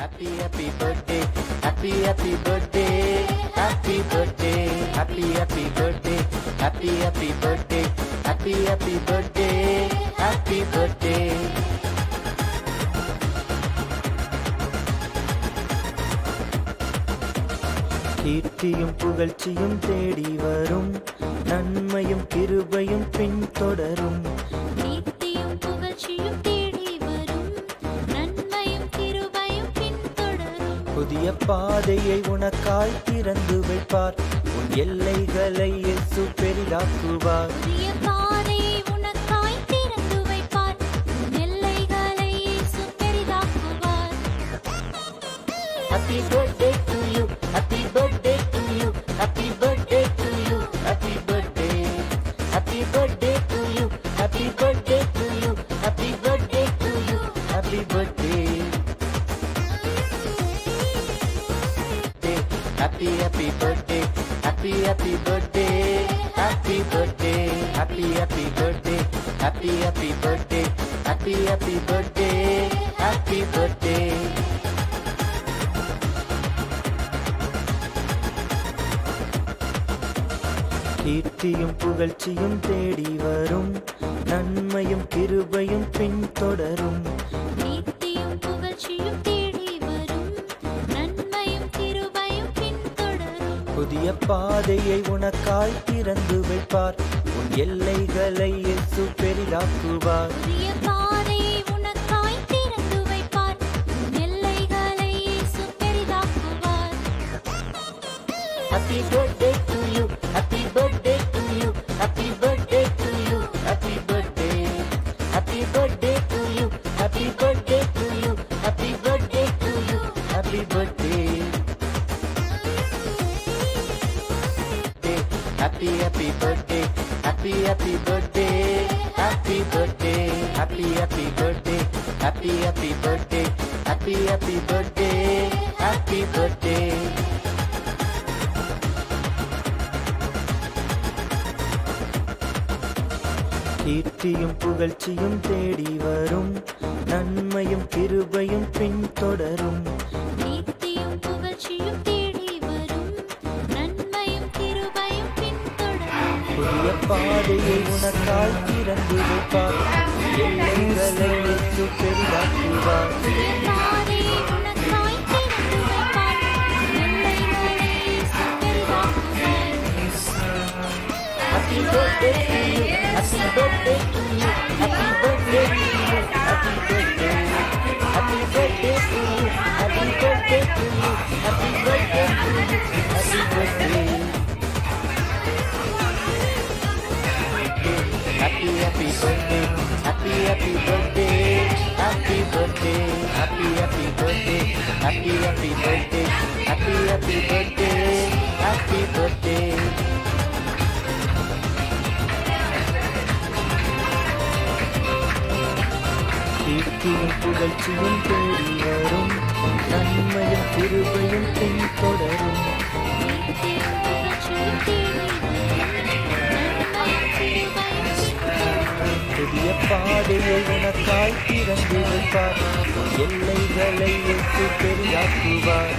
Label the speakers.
Speaker 1: Happy, happy birthday, happy, happy birthday, happy birthday, happy, happy birthday, happy, happy birthday, happy, happy birthday, happy birthday. கீர்த்தியும் புகழ்ச்சியும் தேடி வரும் நன்மையும் கிருபையும் பின்தொடரும் புதிய பாதையை உனக்காய் திறந்து வைப்பார் உன் எல்லைகளை இயேசு பெரிதாக்குவார்
Speaker 2: புதிய பாதையை உனக்காய் திறந்து வைப்பார் உன் எல்லைகளை இயேசு பெரிதாக்குவார்
Speaker 1: Happy birthday to you, happy birthday to you, happy birthday to you, happy birthday. Happy birthday to you, happy birthday to you, happy birthday to you, happy birthday. Happy happy birthday, happy happy birthday, happy birthday, happy happy birthday, happy happy birthday, happy happy birthday, happy birthday. கீர்த்தியும் புகழ்ச்சியும் தேடி வரும் நன்மையும் கிருபையும் பின்தொடரும்
Speaker 2: நீதியும் புகழ்ச்சியும் தேடி
Speaker 1: புதிய பாதையை உனக்காய் திறந்து வைப்பார் உன் எல்லைகளை இயேசு பெரிதாக்குவார் Happy birthday to you, happy birthday to you, happy birthday to you, happy birthday. Happy birthday to you, happy birthday Happy happy birthday, happy happy birthday, happy birthday, happy happy birthday, happy happy birthday, happy happy birthday, happy birthday. கீர்த்தியும் புகழ்ச்சியும் தேடி வரும் நன்மையும் கிருபையும் பின்தொடரும்
Speaker 2: தொடரும்
Speaker 1: புதிய பாதையை உனக்காய் திறந்து வைப்பார் எல்லைகளை இயேசு பெரிதாக்குவார்
Speaker 2: புதிய பாதையை உனக்காய் திறந்து வைப்பார் எல்லைகளை இயேசு பெரிதாக்குவார்
Speaker 1: Happy birthday to you, happy birthday to you, Birthday, happy happy birthday, happy birthday, happy happy birthday, happy happy birthday, happy happy birthday, happy birthday. கீர்த்தியும் புகழ்ச்சியும் தேடி வரும் நன்மையும் கிருபையும் புதிய பாதையை உனக்காய் திறந்திருப்பார். எல்லைகளை எட்டு பெரியாக்குவார்.